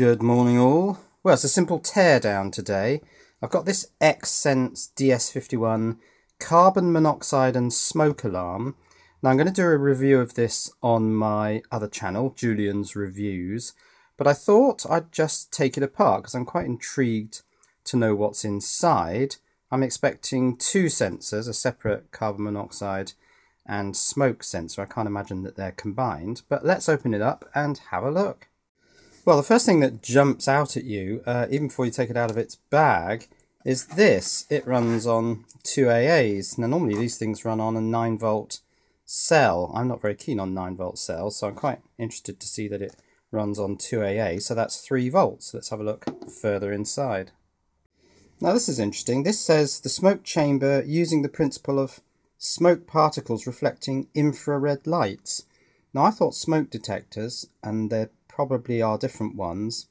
Good morning all. Well, it's a simple teardown today. I've got this X-Sense DS51 carbon monoxide and smoke alarm. Now I'm going to do a review of this on my other channel, Julian's Reviews, but I thought I'd just take it apart because I'm quite intrigued to know what's inside. I'm expecting two sensors, a separate carbon monoxide and smoke sensor. I can't imagine that they're combined, but let's open it up and have a look. Well, the first thing that jumps out at you, uh, even before you take it out of its bag, is this. It runs on two AAs. Now, normally these things run on a 9 volt cell. I'm not very keen on 9 volt cells, so I'm quite interested to see that it runs on 2 AA. So that's 3 volts. Let's have a look further inside. Now, this is interesting. This says the smoke chamber using the principle of smoke particles reflecting infrared lights. Now, I thought smoke detectors, and they're probably are different ones,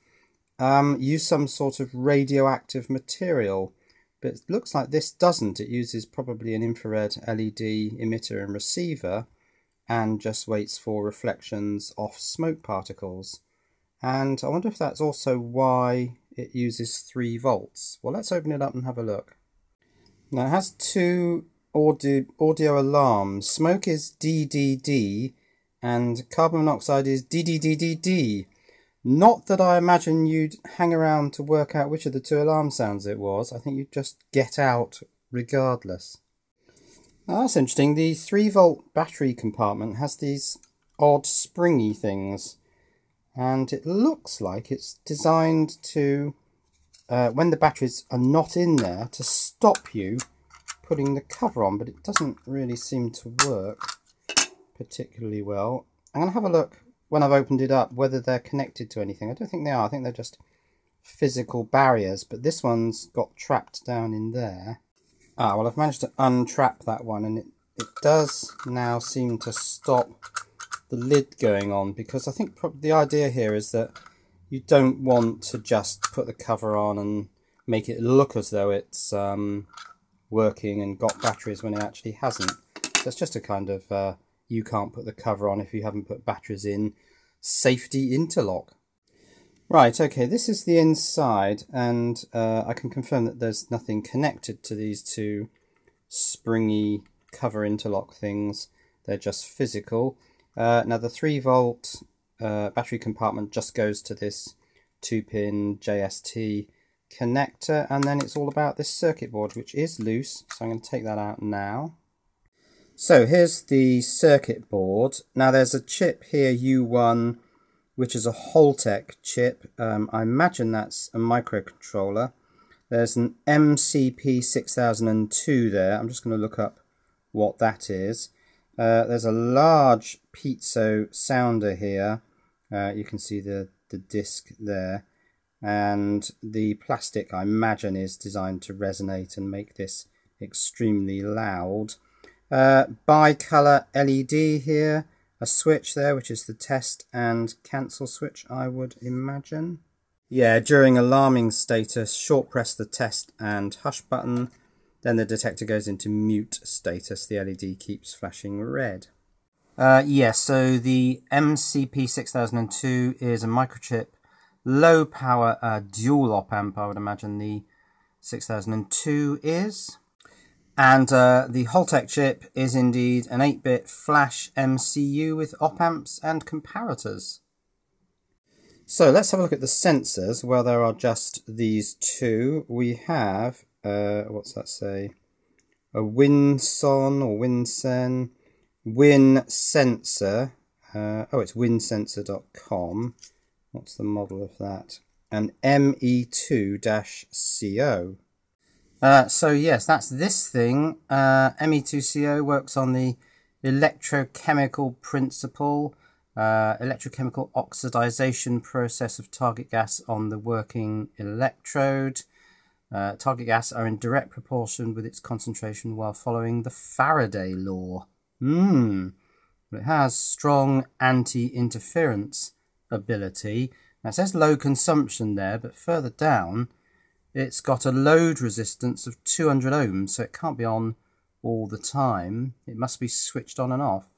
um, use some sort of radioactive material. But it looks like this doesn't. It uses probably an infrared LED emitter and receiver and just waits for reflections off smoke particles. And I wonder if that's also why it uses 3 volts. Well, let's open it up and have a look. Now, it has two audio, audio alarms. Smoke is DDD and carbon monoxide is DDDDD. Not that I imagine you'd hang around to work out which of the two alarm sounds it was. I think you'd just get out regardless. Now that's interesting. The 3 volt battery compartment has these odd springy things. And it looks like it's designed to, uh, when the batteries are not in there, to stop you putting the cover on. But it doesn't really seem to work particularly well. I'm going to have a look when I've opened it up whether they're connected to anything. I don't think they are. I think they're just physical barriers, but this one's got trapped down in there. Ah, well, I've managed to untrap that one, and it, it does now seem to stop the lid going on, because I think the idea here is that you don't want to just put the cover on and make it look as though it's um, working and got batteries when it actually hasn't. So it's just a kind of uh, you can't put the cover on if you haven't put batteries in safety interlock. Right, okay, this is the inside, and uh, I can confirm that there's nothing connected to these two springy cover interlock things. They're just physical. Uh, now, the 3 volt uh, battery compartment just goes to this 2 pin JST connector, and then it's all about this circuit board, which is loose. So I'm going to take that out now. So here's the circuit board. Now there's a chip here, U1, which is a Holtek chip. Um, I imagine that's a microcontroller. There's an MCP6002 there. I'm just going to look up what that is. Uh, there's a large piezo sounder here. Uh, you can see the, the disc there. And the plastic, I imagine, is designed to resonate and make this extremely loud. Uh, bicolor LED here, a switch there, which is the test and cancel switch, I would imagine. Yeah, during alarming status, short press the test and hush button. Then the detector goes into mute status. The LED keeps flashing red. Uh, yes, yeah, so the MCP6002 is a microchip, low power uh, dual op amp, I would imagine the 6002 is. And uh, the Holtek chip is indeed an 8-bit flash MCU with op-amps and comparators. So let's have a look at the sensors. Well, there are just these two. We have, uh, what's that say? A Winson or Winsen. Win sensor. Uh, oh, it's winsensor.com. What's the model of that? An ME2-CO. Uh, so yes, that's this thing. Uh, ME2CO works on the electrochemical principle, uh, electrochemical oxidization process of target gas on the working electrode. Uh, target gas are in direct proportion with its concentration while following the Faraday law. Hmm. It has strong anti-interference ability. Now it says low consumption there, but further down it's got a load resistance of 200 ohms, so it can't be on all the time. It must be switched on and off.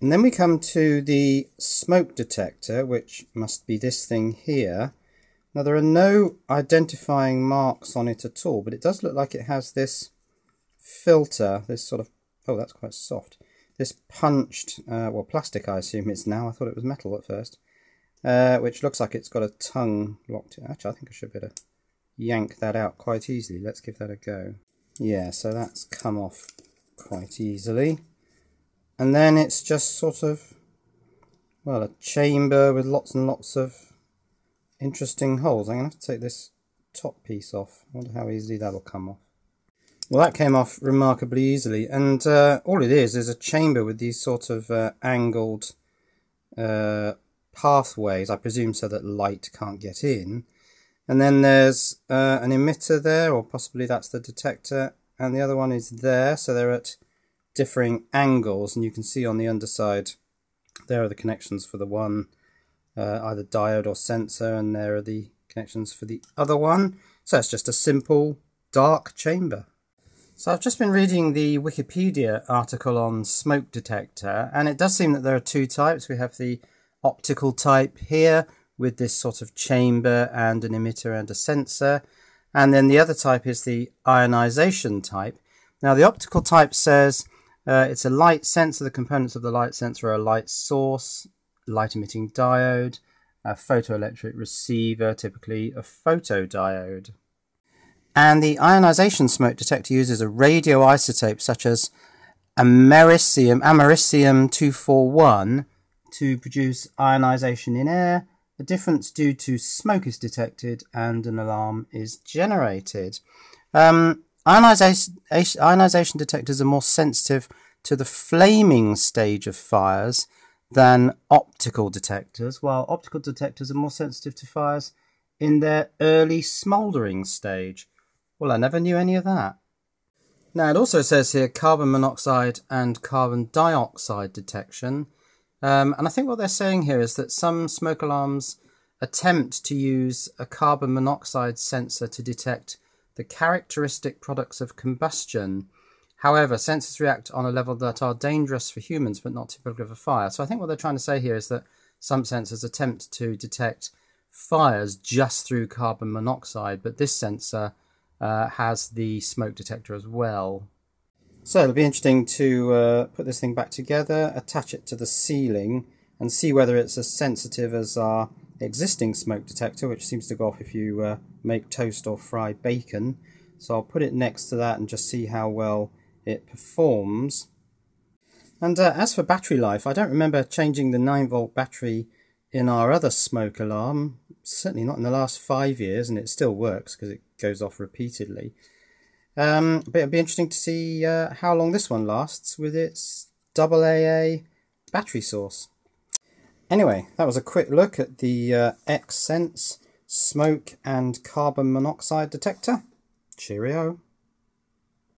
And then we come to the smoke detector, which must be this thing here. Now there are no identifying marks on it at all, but it does look like it has this filter, this sort of, oh that's quite soft, this punched, uh, well plastic I assume it's now, I thought it was metal at first, uh, which looks like it's got a tongue locked in. Actually I think I should be able to yank that out quite easily, let's give that a go. Yeah, so that's come off quite easily. And then it's just sort of, well, a chamber with lots and lots of interesting holes. I'm going to have to take this top piece off. I wonder how easily that'll come off. Well, that came off remarkably easily. And uh, all it is is a chamber with these sort of uh, angled uh, pathways, I presume so that light can't get in. And then there's uh, an emitter there, or possibly that's the detector. And the other one is there, so they're at differing angles. And you can see on the underside, there are the connections for the one, uh, either diode or sensor, and there are the connections for the other one. So it's just a simple dark chamber. So I've just been reading the Wikipedia article on smoke detector, and it does seem that there are two types. We have the optical type here, with this sort of chamber and an emitter and a sensor. And then the other type is the ionization type. Now the optical type says uh, it's a light sensor. The components of the light sensor are a light source, light emitting diode, a photoelectric receiver, typically a photodiode. And the ionization smoke detector uses a radioisotope such as americium, americium 241 to produce ionization in air. A difference due to smoke is detected and an alarm is generated. Um, ionization, ionization detectors are more sensitive to the flaming stage of fires than optical detectors, while optical detectors are more sensitive to fires in their early smouldering stage. Well, I never knew any of that. Now, it also says here carbon monoxide and carbon dioxide detection. Um, and I think what they're saying here is that some smoke alarms attempt to use a carbon monoxide sensor to detect the characteristic products of combustion. However, sensors react on a level that are dangerous for humans but not typical of a fire. So I think what they're trying to say here is that some sensors attempt to detect fires just through carbon monoxide, but this sensor uh, has the smoke detector as well. So it'll be interesting to uh, put this thing back together, attach it to the ceiling, and see whether it's as sensitive as our existing smoke detector, which seems to go off if you uh, make toast or fry bacon. So I'll put it next to that and just see how well it performs. And uh, as for battery life, I don't remember changing the 9 volt battery in our other smoke alarm, certainly not in the last five years, and it still works because it goes off repeatedly. Um, but it'll be interesting to see uh, how long this one lasts with its AA battery source. Anyway, that was a quick look at the uh, Sense smoke and carbon monoxide detector. Cheerio.